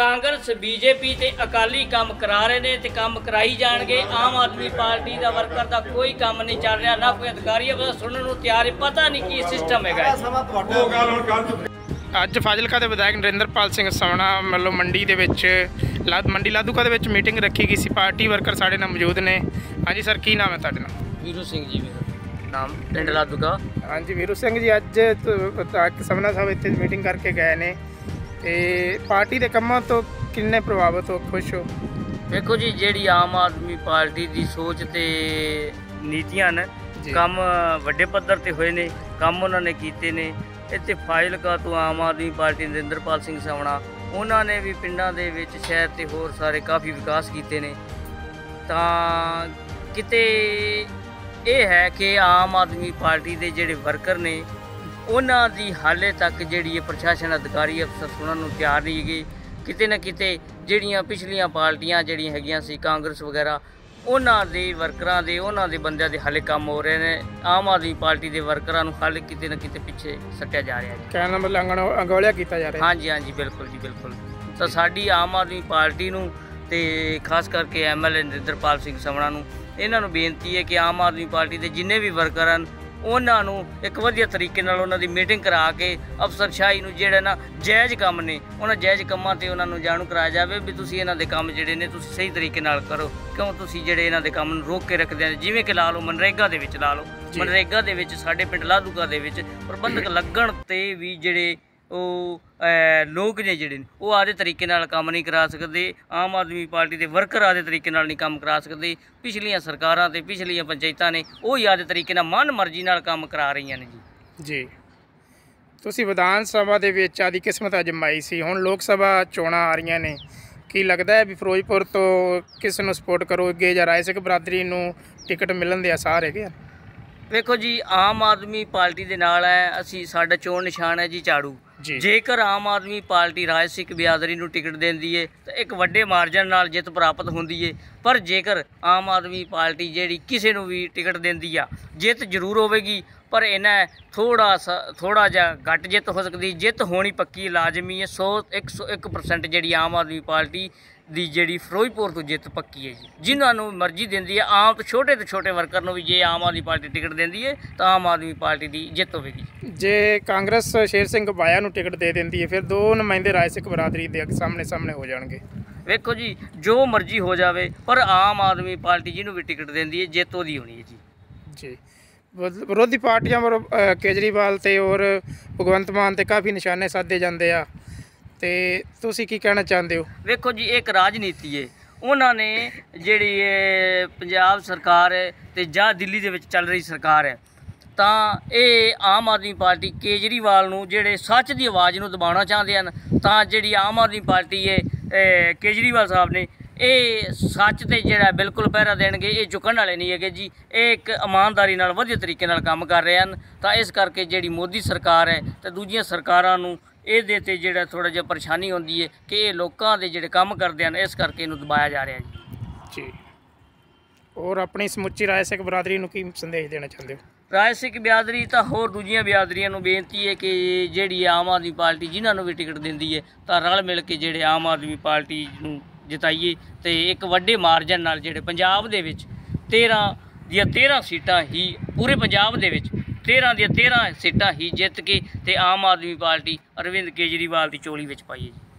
Congress BJP ਤੇ ਅਕਾਲੀ ਕੰਮ ਕਰਾ ਰਹੇ ਨੇ ਤੇ ਕੰਮ ਕਰਾਈ ਜਾਣਗੇ। ਆਮ ਆਦਮੀ ਪਾਰਟੀ ਦਾ ਵਰਕਰ ਦਾ ਕੋਈ ਕੰਮ ਨਹੀਂ ਚੱਲ ਰਿਹਾ ਨਾ ਕੋਈ ਅਧਿਕਾਰੀ ਬਸ ਸੁਣਨ ਨੂੰ ਤਿਆਰ ਹੈ। ਪਤਾ ਨਹੀਂ ਕੀ ਸਿਸਟਮ ਹੈਗਾ। ਅੱਜ ਫਾਜ਼ਿਲਕਾ ਦੇ ਵਿਧਾਇਕ ਨਰਿੰਦਰਪਾਲ ਸਿੰਘ ਸਵਣਾ ਵੱਲੋਂ ਮੰਡੀ ਦੇ ਵਿੱਚ ਲਾਦ ਮੰਡੀ ਲਾਧੂਕਾ ਦੇ ਵਿੱਚ ਮੀਟਿੰਗ ਰੱਖੀ ਗਈ ਸੀ। ਪਾਰਟੀ ਵਰਕਰ ਸਾਡੇ ਨਾਲ ਮੌਜੂਦ ਨੇ। ਹਾਂਜੀ ਸਰ ਕੀ ਨਾਮ ਹੈ ਤੁਹਾਡਾ ਨਾਮ ਵੀਰੂ ਸਿੰਘ ਜੀ ਮੇਰਾ ਨਾਮ ਪਿੰਡ ਲਾਦੂਗਾ ਹਾਂਜੀ ਵੀਰੂ ਸਿੰਘ ਜੀ ਅੱਜ ਤ- ਤੱਕ ਸਵਣਾ ਸਾਹਿਬ ਇੱਥੇ ਮੀਟਿੰਗ ਕਰਕੇ ਗਏ ਨੇ। ਤੇ ਪਾਰਟੀ ਦੇ ਕੰਮਾਂ ਤੋਂ ਕਿੰਨੇ ਪ੍ਰਭਾਵਿਤ ਹੋ? ਖੁਸ਼ ਹੋ? ਵੇਖੋ ਜੀ ਜਿਹੜੀ ਆਮ ਆਦਮੀ ਪਾਰਟੀ ਦੀ ਸੋਚ ਤੇ ਨੀਤੀਆਂ ਨੇ। ਕੰਮ ਵੱਡੇ ਪੱਧਰ ਤੇ ਹੋਏ ਨੇ ਕੰਮ ਉਹਨਾਂ ਨੇ ਕੀਤੇ ਨੇ। ਇੱਥੇ ਫਾਜ਼ਿਲਕਾ ਤੋਂ ਆਮ ਆਦਮੀ ਪਾਰਟੀ ਨਰਿੰਦਰਪਾਲ ਸਿੰਘ ਸਵਣਾ ਉਹਨਾਂ ਨੇ ਵੀ ਪਿੰਡਾਂ ਦੇ ਵਿੱਚ ਸ਼ਹਿਰ ਤੇ ਹੋਰ ਸਾਰੇ ਕਾਫੀ ਵਿਕਾਸ ਕੀਤੇ ਨੇ। ਤਾਂ ਕਿਤੇ ਇਹ ਹੈ ਕਿ ਆਮ ਆਦਮੀ ਪਾਰਟੀ ਦੇ ਜਿਹੜੇ ਵਰਕਰ ਨੇ ਉਹਨਾਂ ਦੀ ਹਾਲੇ ਤੱਕ ਜਿਹੜੀ ਇਹ ਪ੍ਰਸ਼ਾਸਨ ਅਧਿਕਾਰੀ ਅਫਸਰ ਸੁਣਨ ਨੂੰ ਤਿਆਰ ਨਹੀਂ ਹੈਗੇ ਕਿਤੇ ਨਾ ਕਿਤੇ ਜਿਹੜੀਆਂ ਪਿਛਲੀਆਂ ਪਾਰਟੀਆਂ ਜਿਹੜੀਆਂ ਹੈਗੀਆਂ ਸੀ ਕਾਂਗਰਸ ਵਗੈਰਾ ਉਹਨਾਂ ਦੇ ਵਰਕਰਾਂ ਦੇ ਉਹਨਾਂ ਦੇ ਬੰਦਿਆਂ ਦੇ ਹਾਲੇ ਕੰਮ ਹੋ ਰਹੇ ਨੇ। ਆਮ ਆਦਮੀ ਪਾਰਟੀ ਦੇ ਵਰਕਰਾਂ ਨੂੰ ਹਾਲੇ ਕਿਤੇ ਨਾ ਕਿਤੇ ਪਿੱਛੇ ਸੱਟਿਆ ਜਾ ਰਿਹਾ ਜੀ। ਕਹਿਣ ਦਾ ਮਤਲਬ ਅੰਗੋਲਿਆ ਕੀਤਾ ਜਾ ਰਿਹਾ। ਹਾਂਜੀ ਹਾਂਜੀ ਬਿਲਕੁਲ ਜੀ ਬਿਲਕੁਲ। ਤਾਂ ਸਾਡੀ ਆਮ ਆਦਮੀ ਪਾਰਟੀ ਨੂੰ ਤੇ ਖਾਸ ਕਰਕੇ ਐਮਐਲਏ ਨਰਿੰਦਰਪਾਲ ਸਿੰਘ ਸਮਣਾ ਨੂੰ ਇਹਨਾਂ ਨੂੰ ਬੇਨਤੀ ਹੈ ਕਿ ਆਮ ਆਦਮੀ ਪਾਰਟੀ ਦੇ ਜਿੰਨੇ ਵੀ ਵਰਕਰ ਹਨ ਉਹਨਾਂ ਨੂੰ ਇੱਕ ਵਧੀਆ ਤਰੀਕੇ ਨਾਲ ਉਹਨਾਂ ਦੀ ਮੀਟਿੰਗ ਕਰਾ ਕੇ ਅਫਸਰਸ਼ਾਹੀ ਨੂੰ ਜਿਹੜਾ ਨਾ ਜਾਇਜ਼ ਕੰਮ ਨੇ ਉਹਨਾਂ ਜਾਇਜ਼ ਕੰਮਾਂ ਤੇ ਉਹਨਾਂ ਨੂੰ ਜਾਣੂ ਕਰਾਇਆ ਜਾਵੇ ਵੀ ਤੁਸੀਂ ਇਹਨਾਂ ਦੇ ਕੰਮ ਜਿਹੜੇ ਨੇ ਤੁਸੀਂ ਸਹੀ ਤਰੀਕੇ ਨਾਲ ਕਰੋ। ਕਿਉਂ ਤੁਸੀਂ ਜਿਹੜੇ ਇਹਨਾਂ ਦੇ ਕੰਮ ਨੂੰ ਰੋਕ ਕੇ ਰੱਖਦੇ ਆ? ਜਿਵੇਂ ਕਿ ਲਾ ਲਓ ਮਨਰੇਗਾ ਦੇ ਵਿੱਚ ਲਾ ਲਓ। ਮਨਰੇਗਾ ਦੇ ਵਿੱਚ ਸਾਡੇ ਪਿੰਡ ਲਾਧੂਕਾ ਦੇ ਵਿੱਚ ਪ੍ਰਬੰਧਕ ਲੱਗਣ ਤੇ ਵੀ ਜਿਹੜੇ ਉਹ ਲੋਕ ਨੇ ਜਿਹੜੇ ਉਹ ਆਦੇ ਤਰੀਕੇ ਨਾਲ ਕੰਮ ਨਹੀਂ ਕਰਾ ਸਕਦੇ ਆਮ ਆਦਮੀ ਪਾਰਟੀ ਦੇ ਵਰਕਰ ਆਦੇ ਤਰੀਕੇ ਨਾਲ ਨਹੀਂ ਕੰਮ ਕਰਾ ਸਕਦੇ ਪਿਛਲੀਆਂ ਸਰਕਾਰਾਂ ਤੇ ਪਿਛਲੀਆਂ ਪੰਚਾਇਤਾਂ ਨੇ ਉਹ ਹੀ ਆਦੇ ਤਰੀਕੇ ਨਾਲ ਮਨ ਮਰਜ਼ੀ ਨਾਲ ਕੰਮ ਕਰਾ ਰਹੀਆਂ ਨੇ ਜੀ। ਜੀ। ਤੁਸੀਂ ਵਿਧਾਨ ਸਭਾ ਦੇ ਵਿੱਚ ਆਦੀ ਕਿਸਮਤ ਅਜਮਾਈ ਸੀ ਹੁਣ ਲੋਕ ਸਭਾ ਚੋਣਾਂ ਆ ਰਹੀਆਂ ਨੇ। ਕੀ ਲੱਗਦਾ ਹੈ ਵੀ ਫਿਰੋਜ਼ਪੁਰ ਤੋਂ ਕਿਸ ਨੂੰ ਸਪੋਰਟ ਕਰੋਗੇ ਜਾਂ ਰਾਏ ਸਿੰਘ ਬਰਾਦਰੀ ਨੂੰ ਟਿਕਟ ਮਿਲਣ ਦੇ ਆਸਾਰ ਹੈਗੇ ਆ? ਵੇਖੋ ਜੀ ਆਮ ਆਦਮੀ ਪਾਰਟੀ ਦੇ ਨਾਲ ਹੈ ਅਸੀਂ ਸਾਡਾ ਚੋਣ ਨਿਸ਼ਾਨ ਹੈ ਜੀ ਝਾੜੂ। ਜੇਕਰ ਆਮ ਆਦਮੀ ਪਾਰਟੀ ਰਾਜ ਸਿੱਖ ਬਿਆਦਰੀ ਨੂੰ ਟਿਕਟ ਦਿੰਦੀ ਏ, ਤਾਂ ਇੱਕ ਵੱਡੇ ਮਾਰਜਨ ਨਾਲ ਜਿੱਤ ਪ੍ਰਾਪਤ ਹੁੰਦੀ ਏ। ਪਰ ਜੇਕਰ ਆਮ ਆਦਮੀ ਪਾਰਟੀ ਜਿਹੜੀ ਕਿਸੇ ਨੂੰ ਵੀ ਟਿਕਟ ਦਿੰਦੀ ਆ, ਜਿੱਤ ਜ਼ਰੂਰ ਹੋਵੇਗੀ, ਪਰ ਇਹਨਾਂ ਥੋੜਾ ਥੋੜਾ ਜਿਹਾ ਘੱਟ ਜਿੱਤ ਹੋ ਸਕਦੀ। ਜਿੱਤ ਹੋਣੀ ਪੱਕੀ ਲਾਜ਼ਮੀ ਹੈ 100 101% ਜਿਹੜੀ ਆਮ ਆਦਮੀ ਪਾਰਟੀ ਦੀ ਜਿਹੜੀ ਫਿਰੋਜ਼ਪੁਰ ਤੋਂ ਜਿੱਤ ਪੱਕੀ ਹੈ ਜੀ। ਜਿਨ੍ਹਾਂ ਨੂੰ ਮਰਜ਼ੀ ਦਿੰਦੀ ਹੈ ਆਮ ਤੋਂ ਛੋਟੇ ਤੋਂ ਛੋਟੇ ਵਰਕਰ ਨੂੰ ਵੀ ਜੇ ਆਮ ਆਦਮੀ ਪਾਰਟੀ ਟਿਕਟ ਦਿੰਦੀ ਹੈ ਤਾਂ ਆਮ ਆਦਮੀ ਪਾਰਟੀ ਦੀ ਜਿੱਤ ਹੋਵੇਗੀ ਜੇ। ਕਾਂਗਰਸ ਸ਼ੇਰ ਸਿੰਘ ਬਾਇਆ ਨੂੰ ਟਿਕਟ ਦੇ ਦਿੰਦੀ ਹੈ ਫਿਰ ਦੋ ਨੁਮਾਇੰਦੇ ਰਾਏ ਸਿੰਘ ਬਰਾਦਰੀ ਦੇ ਅੱਗੇ ਸਾਹਮਣੇ ਸਾਹਮਣੇ ਹੋ ਜਾਣਗੇ। ਵੇਖੋ ਜੀ ਜੋ ਮਰਜ਼ੀ ਹੋ ਜਾਵੇ ਪਰ ਆਮ ਆਦਮੀ ਪਾਰਟੀ ਜਿਹਨੂੰ ਵੀ ਟਿਕਟ ਦਿੰਦੀ ਹੈ ਜਿੱਤ ਉਹਦੀ ਹੋਣੀ ਹੈ ਜੀ। ਜੀ। ਵਿਰੋਧ- ਪਾਰਟੀਆਂ ਵੱਲੋਂ ਕੇਜਰੀਵਾਲ ਤੇ ਔਰ ਭਗਵੰਤ ਮਾਨ ਤੇ ਕਾਫੀ ਨਿਸ਼ਾਨੇ ਸਾਧੇ ਜਾਂਦੇ ਆ। ਤੇ ਤੁਸੀਂ ਕੀ ਕਹਿਣਾ ਚਾਹੁੰਦੇ ਹੋ? ਵੇਖੋ ਜੀ, ਇਹ ਇੱਕ ਰਾਜਨੀਤੀ ਹੈ ਉਹਨਾਂ ਨੇ ਜਿਹੜੀ ਇਹ ਪੰਜਾਬ ਸਰਕਾਰ ਹੈ ਤੇ ਜਾਂ ਦਿੱਲੀ ਦੇ ਵਿੱਚ ਚੱਲ ਰਹੀ ਸਰਕਾਰ ਹੈ ਤਾਂ ਇਹ ਆਮ ਆਦਮੀ ਪਾਰਟੀ ਕੇਜਰੀਵਾਲ ਨੂੰ ਜਿਹੜੇ ਸੱਚ ਦੀ ਆਵਾਜ਼ ਨੂੰ ਦਬਾਉਣਾ ਚਾਹੁੰਦੇ ਹਨ, ਤਾਂ ਜਿਹੜੀ ਆਮ ਆਦਮੀ ਪਾਰਟੀ ਹੈ ਕੇਜਰੀਵਾਲ ਸਾਹਿਬ ਨੇ, ਇਹ ਸੱਚ ਤੇ ਜਿਹੜਾ ਬਿਲਕੁਲ ਪਹਿਰਾ ਦੇਣਗੇ, ਇਹ ਚੁੱਕਣ ਵਾਲੇ ਨਹੀਂ ਹੈਗੇ ਜੀ। ਇਹ ਇੱਕ ਇਮਾਨਦਾਰੀ ਨਾਲ ਵਧੀਆ ਤਰੀਕੇ ਨਾਲ ਕੰਮ ਕਰ ਰਹੇ ਹਨ, ਤਾਂ ਇਸ ਕਰਕੇ ਜਿਹੜੀ ਮੋਦੀ ਸਰਕਾਰ ਹੈ ਤੇ ਦੂਜੀਆਂ ਸਰਕਾਰਾਂ ਨੂੰ ਇਹਦੇ ਤੇ ਜਿਹੜਾ ਥੋੜਾ ਜਿਹਾ ਪਰੇਸ਼ਾਨੀ ਹੁੰਦੀ ਹੈ ਕਿ ਇਹ ਲੋਕਾਂ ਦੇ ਜਿਹੜੇ ਕੰਮ ਕਰਦੇ ਹਨ ਇਸ ਕਰਕੇ ਇਹਨੂੰ ਦਬਾਇਆ ਜਾ ਰਿਹਾ ਜੀ। ਜੀ। ਔਰ ਆਪਣੀ ਸਮੁੱਚੀ ਰਾਏ ਸਿੰਘ ਬਰਾਦਰੀ ਨੂੰ ਕੀ ਸੰਦੇਸ਼ ਦੇਣਾ ਚਾਹੁੰਦੇ ਹੋ? ਰਾਜ ਸਿੰਘ ਬਿਆਦਰੀ ਤਾਂ ਹੋਰ ਦੂਜੀਆਂ ਬਿਆਦਰੀਆਂ ਨੂੰ ਬੇਨਤੀ ਹੈ ਕਿ ਜਿਹੜੀ ਆਮ ਆਦਮੀ ਪਾਰਟੀ ਜਿਨ੍ਹਾਂ ਨੂੰ ਵੀ ਟਿਕਟ ਦਿੰਦੀ ਹੈ ਤਾਂ ਰਲ ਮਿਲ ਕੇ ਜਿਹੜੇ ਆਮ ਆਦਮੀ ਪਾਰਟੀ ਨੂੰ ਜਿਤਾਈਏ ਤੇ ਇੱਕ ਵੱਡੇ ਮਾਰਜਨ ਨਾਲ ਜਿਹੜੇ ਪੰਜਾਬ ਦੇ ਵਿੱਚ 13 ਦੀਆਂ 13 ਸੀਟਾਂ ਹੀ ਪੂਰੇ ਪੰਜਾਬ ਦੇ ਵਿੱਚ 13 ਦੀਆਂ 13 ਸੀਟਾਂ ਹੀ ਜਿੱਤ ਕੇ ਤੇ ਆਮ ਆਦਮੀ ਪਾਰਟੀ ਅਰਵਿੰਦ ਕੇਜਰੀਵਾਲ ਦੀ ਚੋਲੀ ਵਿੱਚ ਪਾਈਏ ਜੀ।